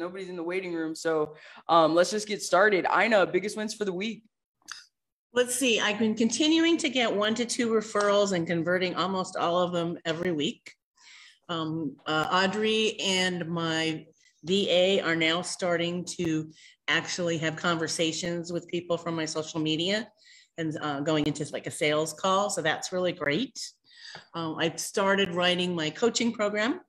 nobody's in the waiting room. So um, let's just get started. Ina, biggest wins for the week. Let's see, I've been continuing to get one to two referrals and converting almost all of them every week. Um, uh, Audrey and my VA are now starting to actually have conversations with people from my social media and uh, going into like a sales call. So that's really great. Um, I've started writing my coaching program